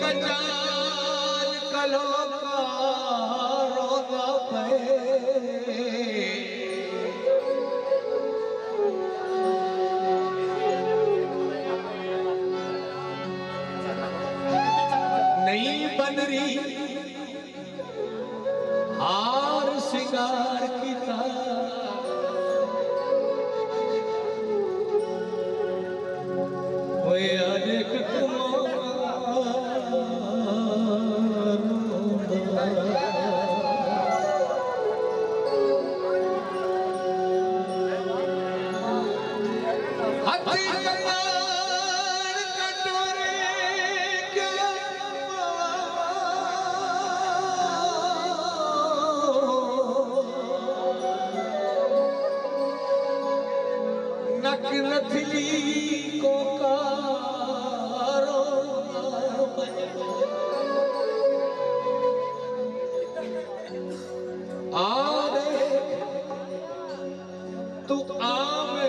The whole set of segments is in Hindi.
अखी कजान कलो का रोदा पे नई बन रही हार सिंगार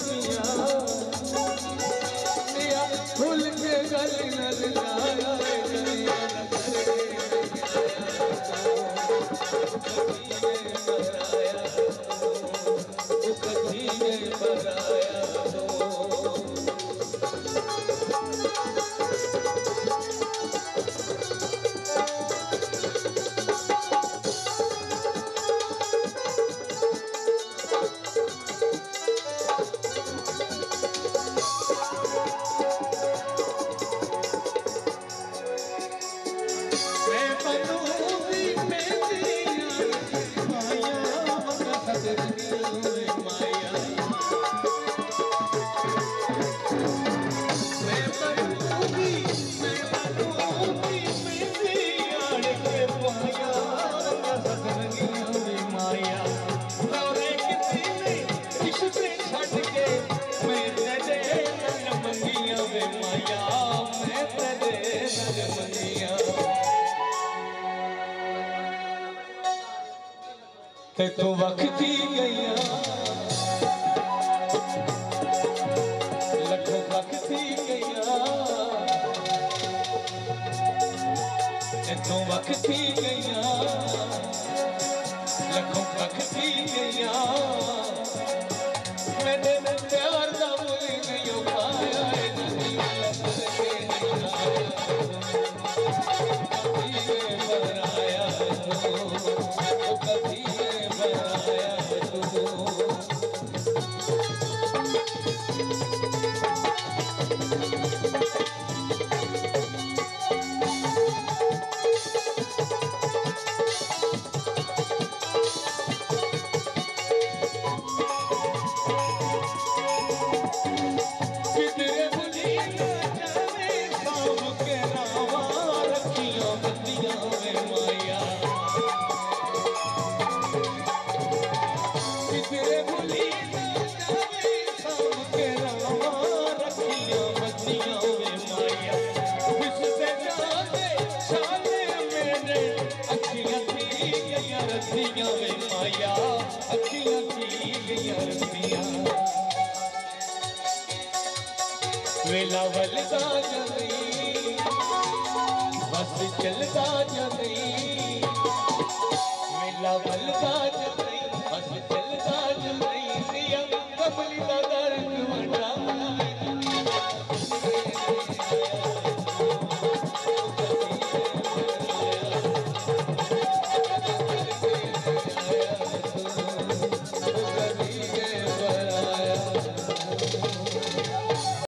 मिया ते तू वक्ती गईया लखो वक्ती गईया ते तू वक्ती गईया लखो वक्ती गईया मैंने प्यार दा मुल नहीं पाया है नहीं लग के नहीं सामा रखियतिया मायाे भुल साम के नवां रखियां माया सामे में अखियां रखियां माया अखियां रखियां चलदा जमी वेला वलदा जमी